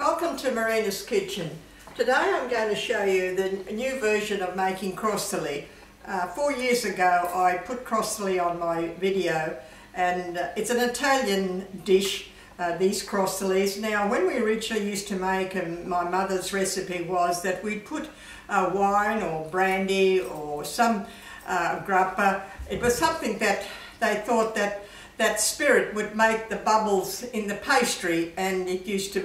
Welcome to Marina's Kitchen. Today I'm going to show you the new version of making crostoli. Uh, four years ago I put crostoli on my video and uh, it's an Italian dish, uh, these crostolis. Now when we originally used to make them, my mother's recipe was that we'd put uh, wine or brandy or some uh, grappa. It was something that they thought that that spirit would make the bubbles in the pastry and it used to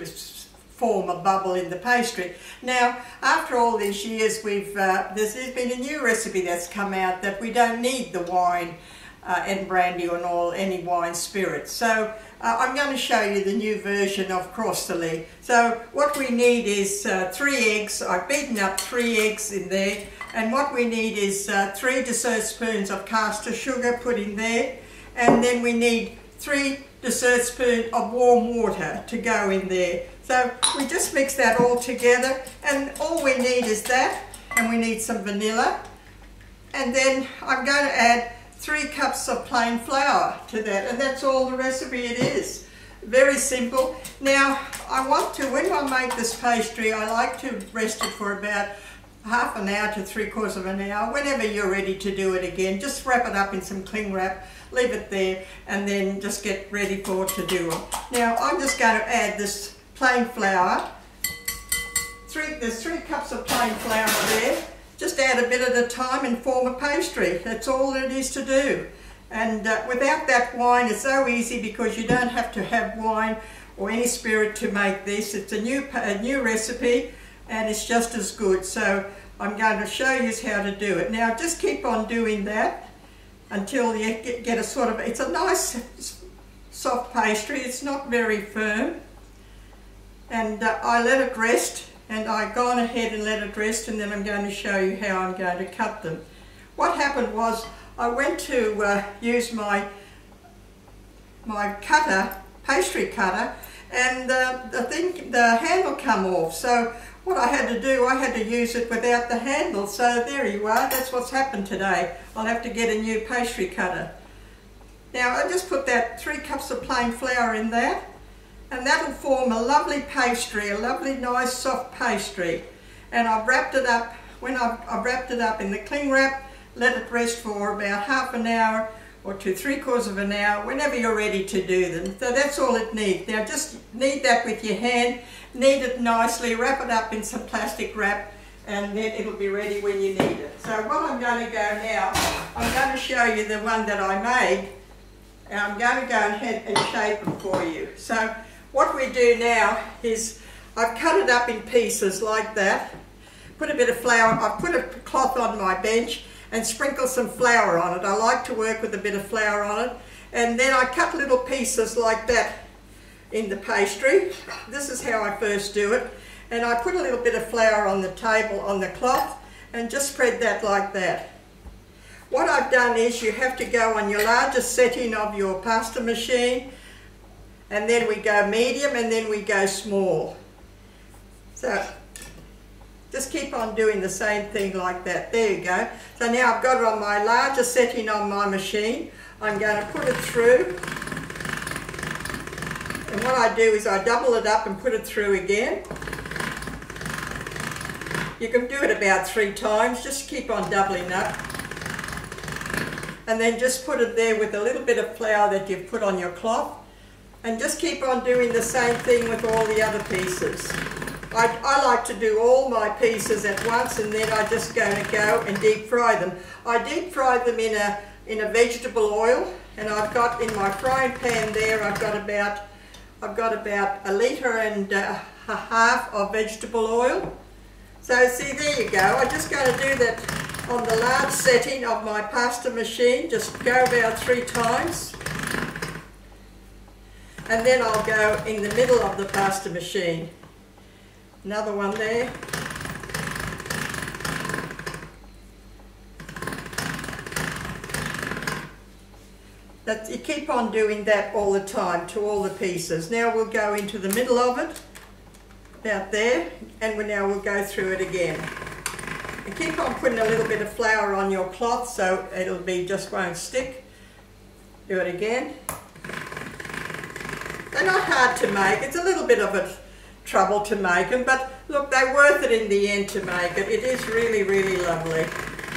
form a bubble in the pastry. Now, after all these years, we've uh, there's, been a new recipe that's come out that we don't need the wine uh, and brandy and all any wine spirits. So uh, I'm going to show you the new version of crostoli. So what we need is uh, three eggs. I've beaten up three eggs in there. And what we need is uh, three dessert spoons of caster sugar put in there. And then we need three dessert spoons of warm water to go in there. So we just mix that all together and all we need is that and we need some vanilla. And then I'm going to add three cups of plain flour to that and that's all the recipe it is. Very simple. Now I want to, when I make this pastry, I like to rest it for about half an hour to three quarters of an hour. Whenever you're ready to do it again, just wrap it up in some cling wrap, leave it there, and then just get ready for to do it. Now I'm just going to add this plain flour. Three, there's three cups of plain flour there. Just add a bit at a time and form a pastry. That's all it is to do. And uh, without that wine, it's so easy because you don't have to have wine or any spirit to make this. It's a new, a new recipe and it's just as good. So I'm going to show you how to do it. Now just keep on doing that until you get, a sort of, it's a nice soft pastry. It's not very firm and uh, I let it rest and I gone ahead and let it rest and then I'm going to show you how I'm going to cut them. What happened was I went to uh, use my my cutter, pastry cutter, and uh, the thing, the handle come off. So what I had to do, I had to use it without the handle. So there you are, that's what's happened today. I'll have to get a new pastry cutter. Now I just put that three cups of plain flour in there and that'll form a lovely pastry, a lovely nice soft pastry. And I've wrapped it up, when I've, I've wrapped it up in the cling wrap, let it rest for about half an hour or to three quarters of an hour, whenever you're ready to do them. So that's all it needs. Now just knead that with your hand, knead it nicely, wrap it up in some plastic wrap, and then it'll be ready when you need it. So what I'm going to go now, I'm going to show you the one that I made, and I'm going to go ahead and shape them for you. So what we do now is I've cut it up in pieces like that. Put a bit of flour, I've put a cloth on my bench and sprinkle some flour on it. I like to work with a bit of flour on it. And then I cut little pieces like that in the pastry. This is how I first do it. And I put a little bit of flour on the table, on the cloth, and just spread that like that. What I've done is you have to go on your largest setting of your pasta machine and then we go medium and then we go small. So just keep on doing the same thing like that. There you go. So now I've got it on my larger setting on my machine. I'm going to put it through. And what I do is I double it up and put it through again. You can do it about three times. Just keep on doubling up. And then just put it there with a little bit of flour that you've put on your cloth and just keep on doing the same thing with all the other pieces. I, I, like to do all my pieces at once and then I'm just going to go and deep fry them. I deep fry them in a, in a vegetable oil and I've got in my frying pan there I've got about I've got about a litre and a half of vegetable oil. So see there you go, I'm just going to do that on the large setting of my pasta machine, just go about three times and then I'll go in the middle of the pasta machine. Another one there. That, you keep on doing that all the time to all the pieces. Now we'll go into the middle of it, about there, and we now we'll go through it again. And keep on putting a little bit of flour on your cloth so it'll be just won't stick. Do it again. They're not hard to make. It's a little bit of a trouble to make them, but look, they're worth it in the end to make it. It is really, really lovely.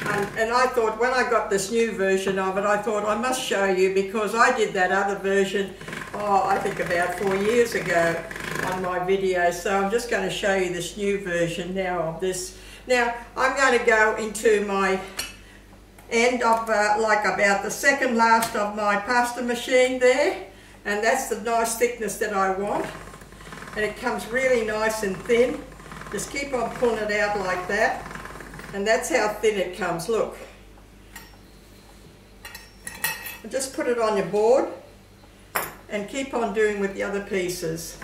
And, and I thought when I got this new version of it, I thought I must show you because I did that other version, oh, I think about four years ago on my video. So I'm just going to show you this new version now of this. Now, I'm going to go into my end of uh, like about the second last of my pasta machine there. And that's the nice thickness that I want. And it comes really nice and thin. Just keep on pulling it out like that. And that's how thin it comes, look. And just put it on your board and keep on doing with the other pieces.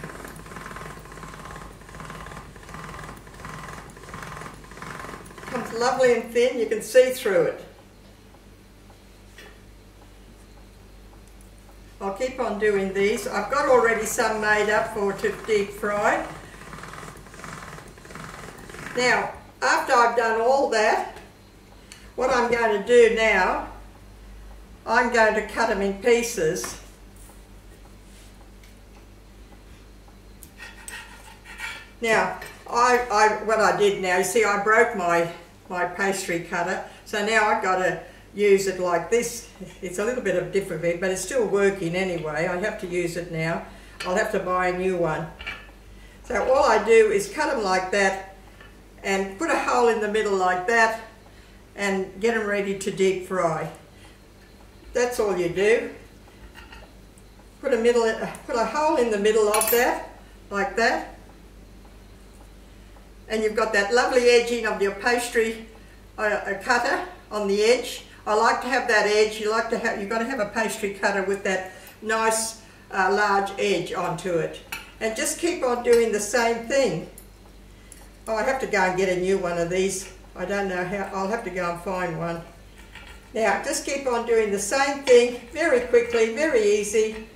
Comes lovely and thin, you can see through it. I'll keep on doing these. I've got already some made up for to deep fry. Now, after I've done all that, what I'm going to do now, I'm going to cut them in pieces. Now, I, I, what I did now, you see I broke my, my pastry cutter, so now I've got to use it like this. It's a little bit of different, but it's still working anyway. I have to use it now. I'll have to buy a new one. So all I do is cut them like that and put a hole in the middle like that and get them ready to deep fry. That's all you do. Put a, middle, put a hole in the middle of that, like that. And you've got that lovely edging of your pastry uh, cutter on the edge. I like to have that edge. You like to have, you've got to have a pastry cutter with that nice uh, large edge onto it. And just keep on doing the same thing. Oh, I have to go and get a new one of these. I don't know how, I'll have to go and find one. Now, just keep on doing the same thing very quickly, very easy.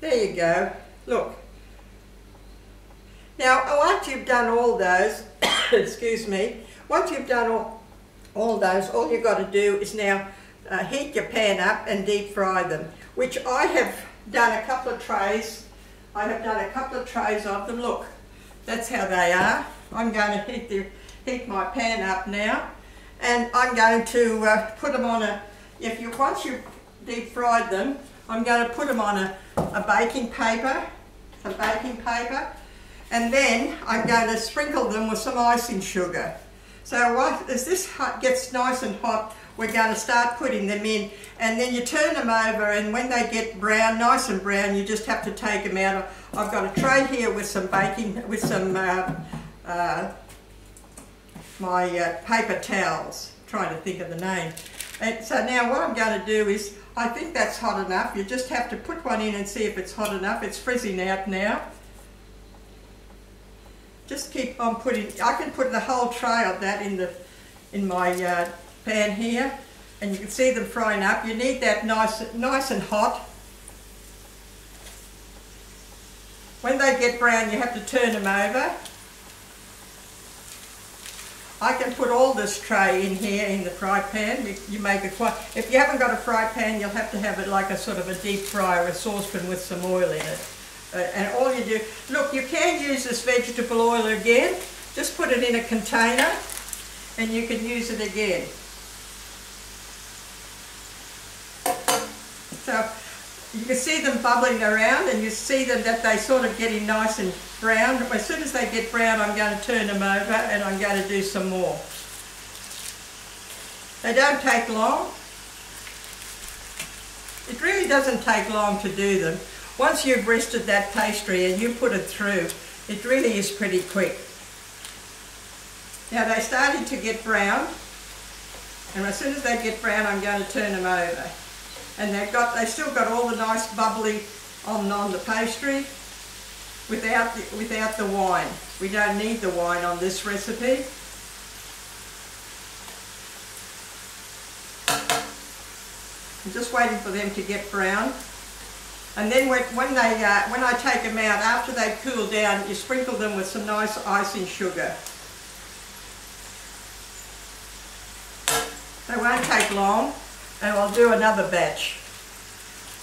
There you go. Look. Now, once you've done all those, excuse me, once you've done all, all those, all you've got to do is now uh, heat your pan up and deep fry them, which I have done a couple of trays. I have done a couple of trays of them. Look, that's how they are. I'm going to heat, the, heat my pan up now and I'm going to uh, put them on a, if you once you've deep fried them, I'm going to put them on a, a baking paper, some baking paper, and then I'm going to sprinkle them with some icing sugar. So as this gets nice and hot, we're going to start putting them in and then you turn them over and when they get brown, nice and brown, you just have to take them out. I've got a tray here with some baking, with some uh, uh, my uh, paper towels, I'm trying to think of the name. And so now what I'm going to do is, I think that's hot enough. You just have to put one in and see if it's hot enough. It's frizzing out now. Just keep on putting, I can put the whole tray of that in the in my uh, pan here and you can see them frying up. You need that nice, nice and hot. When they get brown you have to turn them over. I can put all this tray in here in the fry pan. You, you make it quite, if you haven't got a fry pan you'll have to have it like a sort of a deep fryer, a saucepan with some oil in it. And all you do, look you can use this vegetable oil again. Just put it in a container and you can use it again. So you can see them bubbling around and you see them that they sort of getting nice and brown. As soon as they get brown I'm going to turn them over and I'm going to do some more. They don't take long. It really doesn't take long to do them. Once you've rested that pastry and you put it through, it really is pretty quick. Now they're starting to get brown, and as soon as they get brown, I'm going to turn them over. And they've got, they've still got all the nice bubbly on, on the pastry without the, without the wine. We don't need the wine on this recipe. I'm just waiting for them to get brown. And then when, when, they, uh, when I take them out, after they've cooled down, you sprinkle them with some nice icing sugar. They won't take long and I'll do another batch.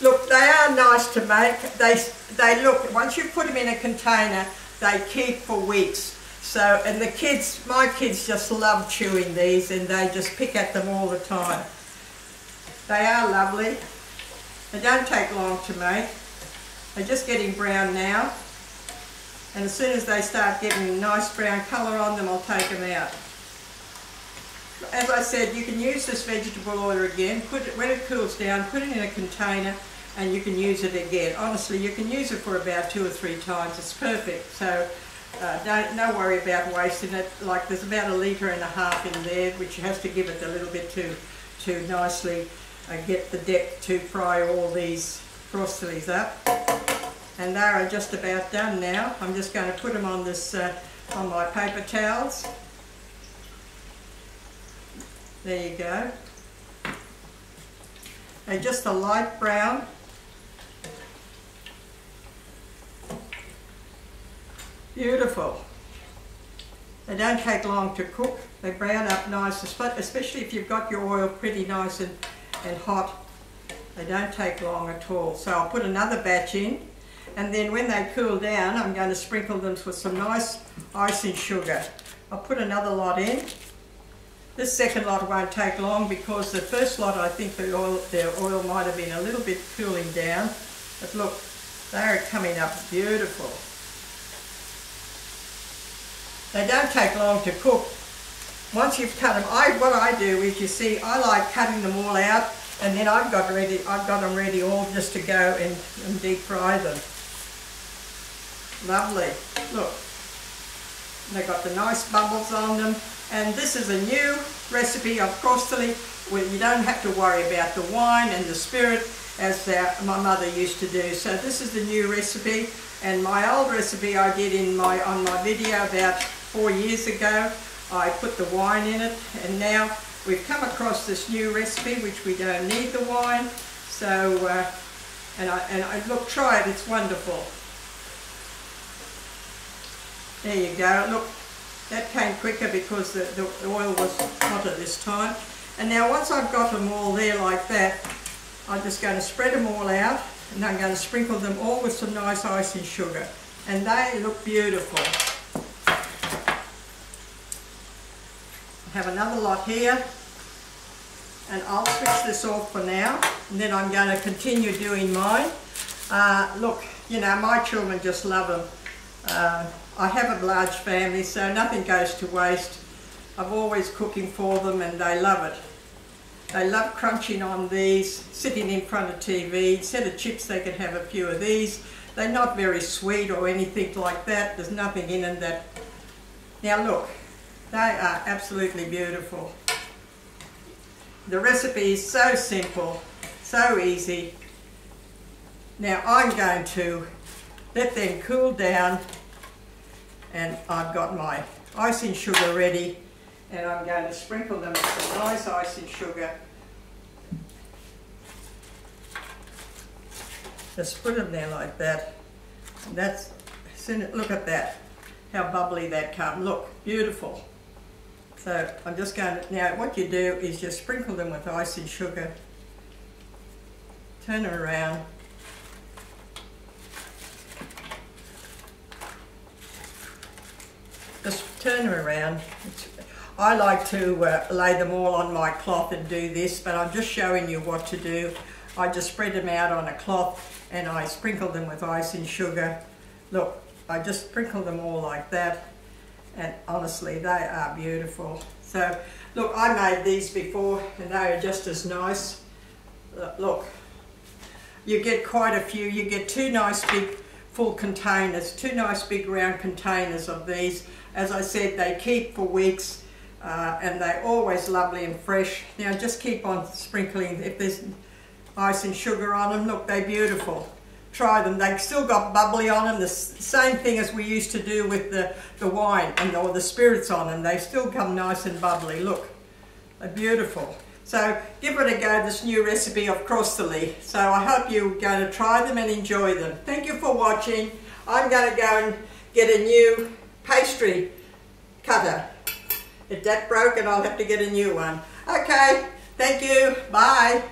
Look, they are nice to make. They, they look, once you put them in a container, they keep for weeks. So, and the kids, my kids just love chewing these and they just pick at them all the time. They are lovely. They don't take long to make. They're just getting brown now. And as soon as they start getting a nice brown colour on them, I'll take them out. As I said, you can use this vegetable oil again. Put it, when it cools down, put it in a container and you can use it again. Honestly, you can use it for about two or three times. It's perfect. So uh, don't, no worry about wasting it. Like there's about a litre and a half in there, which has to give it a little bit to, to nicely uh, get the depth to fry all these crostolies up and they are just about done now. I'm just going to put them on this uh, on my paper towels. There you go. They're just a light brown. Beautiful. They don't take long to cook. They brown up nice, especially if you've got your oil pretty nice and, and hot. They don't take long at all. So I'll put another batch in and then when they cool down I'm going to sprinkle them with some nice icing sugar. I'll put another lot in. This second lot won't take long because the first lot I think the oil, the oil might have been a little bit cooling down. But look, they're coming up beautiful. They don't take long to cook. Once you've cut them, I, what I do is you see, I like cutting them all out and then I've got ready, I've got them ready all just to go and, and deep fry them. Lovely. Look. They've got the nice bubbles on them. And this is a new recipe of crostoli where you don't have to worry about the wine and the spirit as my mother used to do. So this is the new recipe. And my old recipe I did in my on my video about four years ago. I put the wine in it and now we've come across this new recipe which we don't need the wine. So, uh, and, I, and I, look, try it, it's wonderful. There you go. Look, that came quicker because the, the oil was hotter this time. And now once I've got them all there like that, I'm just going to spread them all out and I'm going to sprinkle them all with some nice icing sugar. And they look beautiful. Have another lot here and I'll switch this off for now and then I'm going to continue doing mine. Uh, look, you know, my children just love them. Uh, I have a large family so nothing goes to waste. I'm always cooking for them and they love it. They love crunching on these, sitting in front of TV. Instead of chips they can have a few of these. They're not very sweet or anything like that. There's nothing in them that... Now look, they are absolutely beautiful. The recipe is so simple, so easy. Now I'm going to let them cool down and I've got my icing sugar ready and I'm going to sprinkle them with some nice icing sugar. Just put them there like that. And that's, look at that, how bubbly that come. Look, beautiful. So I'm just going to, now what you do is just sprinkle them with icing sugar, turn them around, just turn them around. I like to uh, lay them all on my cloth and do this, but I'm just showing you what to do. I just spread them out on a cloth and I sprinkle them with icing sugar. Look, I just sprinkle them all like that and honestly they are beautiful. So look, I made these before and they are just as nice. Look, you get quite a few. You get two nice big full containers, two nice big round containers of these. As I said, they keep for weeks uh, and they're always lovely and fresh. Now just keep on sprinkling, if there's icing sugar on them, look, they're beautiful. Try them, they've still got bubbly on them, the same thing as we used to do with the, the wine and or the spirits on them. They still come nice and bubbly, look, they're beautiful. So give it a go, this new recipe of crostoli. So I hope you're going to try them and enjoy them. Thank you for watching. I'm going to go and get a new pastry cutter. If that broke, and I'll have to get a new one. Okay, thank you. Bye.